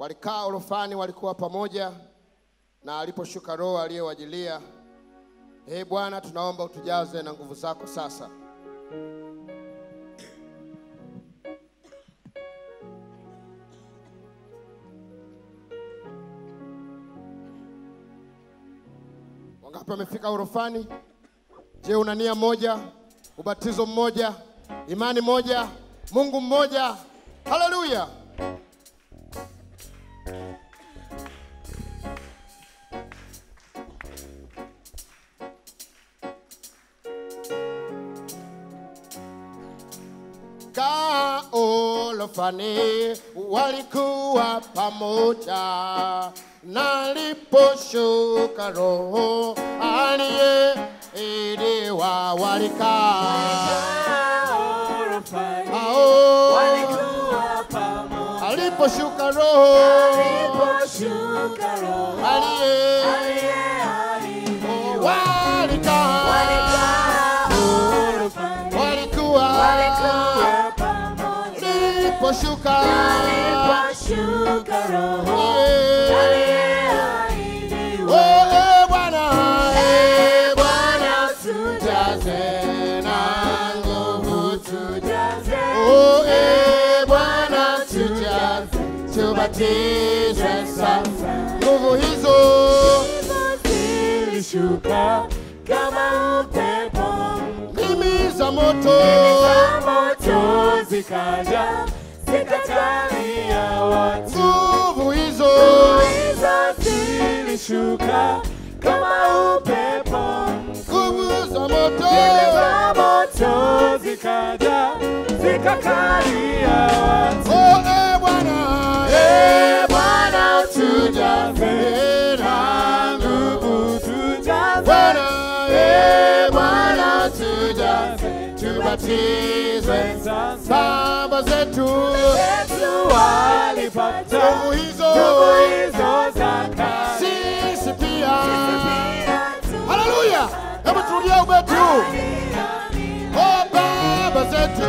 walikaa orofani, walikuwa pamoja, na aliposhuka Roho aliyewajilia, ee Bwana, tunaomba utujaze na nguvu zako sasa. Wangapi wamefika orofani? Je, una nia moja, ubatizo mmoja, imani moja, Mungu mmoja? Haleluya! Kaolofani walikuwa pamoja, naliposhuka Roho aliyeahidiwa walikaa Ao, aliposhuka Roho aliye walikaa eh, Bwana. Tujaze tubatizwe sasa. Nguvu hizo. Zilishuka kama upepo. Ndimi za moto. Za moto zikaja zikatalia watu. Nguvu hizo. Zilishuka kama upepo. Nguvu za moto. Za moto zikaja zikakalia watu. Oh, eh, Bwana. Eh, Bwana tujaze na nguvu tujaze Bwana. Eh, Bwana tujaze tubatizwe samba zetu nguvu hizo. Sisi pia. Haleluya hebu turudia ubetu oh baba zetu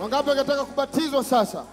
Wangapi wangetaka kubatizwa sasa?